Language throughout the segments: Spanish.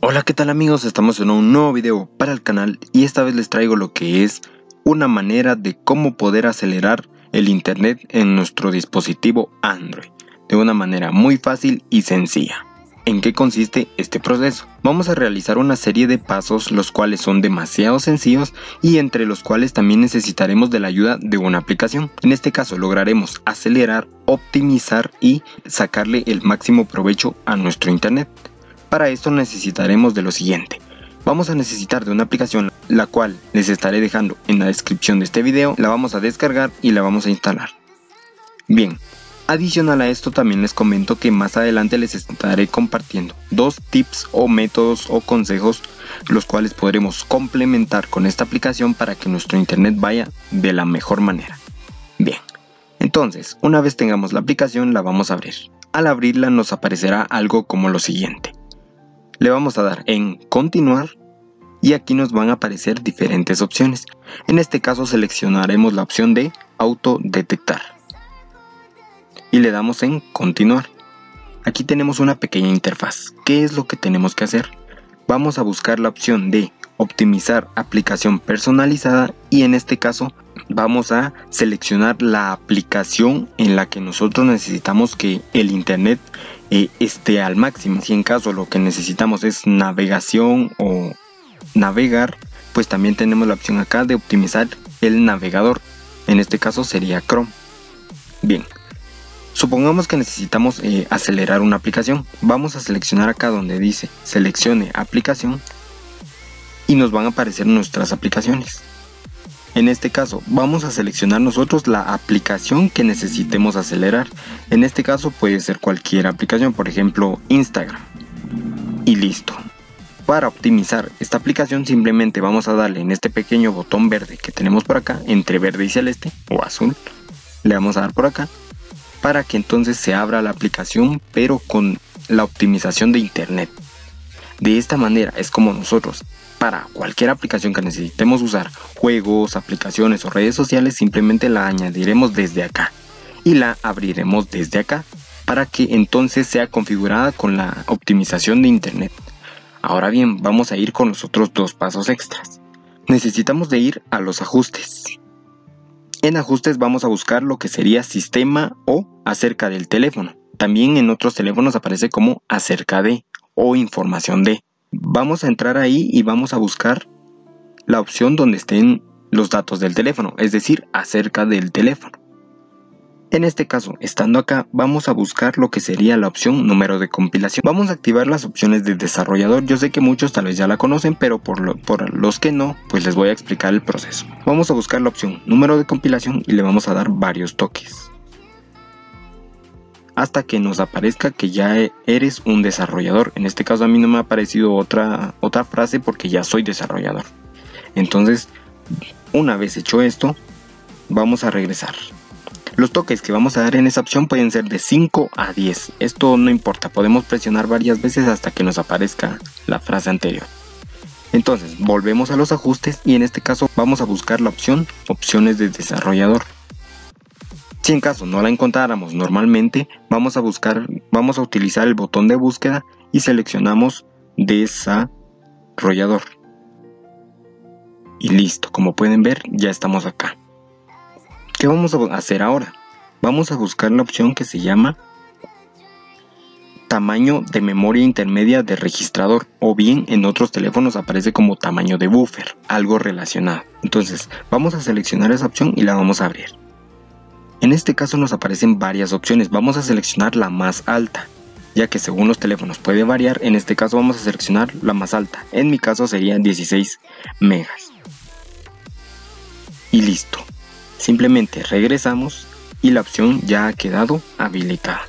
Hola qué tal amigos, estamos en un nuevo video para el canal y esta vez les traigo lo que es una manera de cómo poder acelerar el internet en nuestro dispositivo Android de una manera muy fácil y sencilla. ¿En qué consiste este proceso? Vamos a realizar una serie de pasos los cuales son demasiado sencillos y entre los cuales también necesitaremos de la ayuda de una aplicación. En este caso lograremos acelerar, optimizar y sacarle el máximo provecho a nuestro internet. Para esto necesitaremos de lo siguiente. Vamos a necesitar de una aplicación la cual les estaré dejando en la descripción de este video, la vamos a descargar y la vamos a instalar. Bien, adicional a esto también les comento que más adelante les estaré compartiendo dos tips o métodos o consejos los cuales podremos complementar con esta aplicación para que nuestro internet vaya de la mejor manera. Bien, entonces una vez tengamos la aplicación la vamos a abrir. Al abrirla nos aparecerá algo como lo siguiente le vamos a dar en continuar y aquí nos van a aparecer diferentes opciones. En este caso seleccionaremos la opción de autodetectar y le damos en continuar. Aquí tenemos una pequeña interfaz. ¿Qué es lo que tenemos que hacer? Vamos a buscar la opción de optimizar aplicación personalizada y en este caso vamos a seleccionar la aplicación en la que nosotros necesitamos que el internet eh, esté al máximo. Si en caso lo que necesitamos es navegación o navegar, pues también tenemos la opción acá de optimizar el navegador. En este caso sería Chrome. Bien, supongamos que necesitamos eh, acelerar una aplicación. Vamos a seleccionar acá donde dice seleccione aplicación y nos van a aparecer nuestras aplicaciones. En este caso, vamos a seleccionar nosotros la aplicación que necesitemos acelerar. En este caso puede ser cualquier aplicación, por ejemplo Instagram. Y listo. Para optimizar esta aplicación simplemente vamos a darle en este pequeño botón verde que tenemos por acá, entre verde y celeste o azul. Le vamos a dar por acá para que entonces se abra la aplicación pero con la optimización de internet. De esta manera es como nosotros para cualquier aplicación que necesitemos usar, juegos, aplicaciones o redes sociales, simplemente la añadiremos desde acá y la abriremos desde acá para que entonces sea configurada con la optimización de internet. Ahora bien, vamos a ir con los otros dos pasos extras. Necesitamos de ir a los ajustes. En ajustes vamos a buscar lo que sería sistema o acerca del teléfono. También en otros teléfonos aparece como acerca de o información de. Vamos a entrar ahí y vamos a buscar la opción donde estén los datos del teléfono, es decir, acerca del teléfono. En este caso, estando acá, vamos a buscar lo que sería la opción número de compilación. Vamos a activar las opciones de desarrollador. Yo sé que muchos tal vez ya la conocen, pero por, por, los que no, pues les voy a explicar el proceso. Vamos a buscar la opción número de compilación y le vamos a dar varios toques hasta que nos aparezca que ya eres un desarrollador. En este caso a mí no me ha aparecido otra, otra frase porque ya soy desarrollador. Entonces, una vez hecho esto, vamos a regresar. Los toques que vamos a dar en esa opción pueden ser de 5 a 10. Esto no importa, podemos presionar varias veces hasta que nos aparezca la frase anterior. Entonces, volvemos a los ajustes y en este caso vamos a buscar la opción opciones de desarrollador. Si en caso no la encontráramos normalmente, vamos a buscar, vamos a utilizar el botón de búsqueda y seleccionamos desarrollador. Y listo, como pueden ver, ya estamos acá. ¿Qué vamos a hacer ahora? Vamos a buscar la opción que se llama tamaño de memoria intermedia de registrador o bien en otros teléfonos aparece como tamaño de buffer, algo relacionado. Entonces vamos a seleccionar esa opción y la vamos a abrir. En este caso nos aparecen varias opciones, vamos a seleccionar la más alta, ya que según los teléfonos puede variar, en este caso vamos a seleccionar la más alta, en mi caso sería 16 megas. Y listo, simplemente regresamos y la opción ya ha quedado habilitada.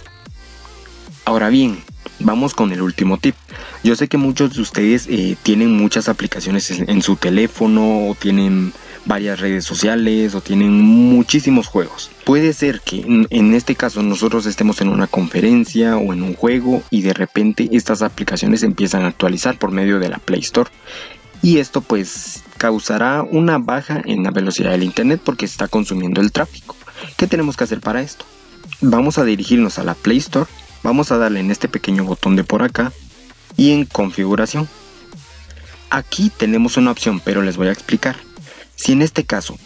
Ahora bien, vamos con el último tip. Yo sé que muchos de ustedes eh, tienen muchas aplicaciones en su teléfono o tienen varias redes sociales o tienen muchísimos juegos. Puede ser que en, este caso nosotros estemos en una conferencia o en un juego y de repente estas aplicaciones empiezan a actualizar por medio de la Play Store. Y esto pues causará una baja en la velocidad del internet porque está consumiendo el tráfico. ¿Qué tenemos que hacer para esto? Vamos a dirigirnos a la Play Store, vamos a darle en este pequeño botón de por acá y en configuración. Aquí tenemos una opción, pero les voy a explicar. Si en este caso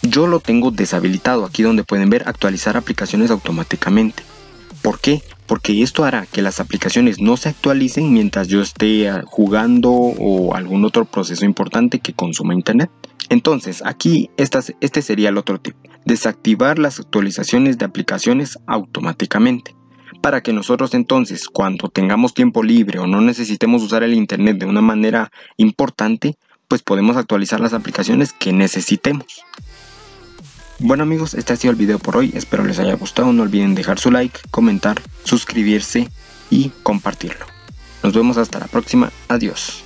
yo lo tengo deshabilitado, aquí donde pueden ver actualizar aplicaciones automáticamente. ¿Por qué? Porque esto hará que las aplicaciones no se actualicen mientras yo esté ah, jugando o algún otro proceso importante que consuma internet. Entonces, aquí este sería el otro tip. Desactivar las actualizaciones de aplicaciones automáticamente. Para que nosotros entonces, cuando tengamos tiempo libre o no necesitemos usar el Internet de una manera importante, pues podemos actualizar las aplicaciones que necesitemos. Bueno amigos, este ha sido el video por hoy, espero les haya gustado, no olviden dejar su like, comentar, suscribirse y compartirlo. Nos vemos hasta la próxima, adiós.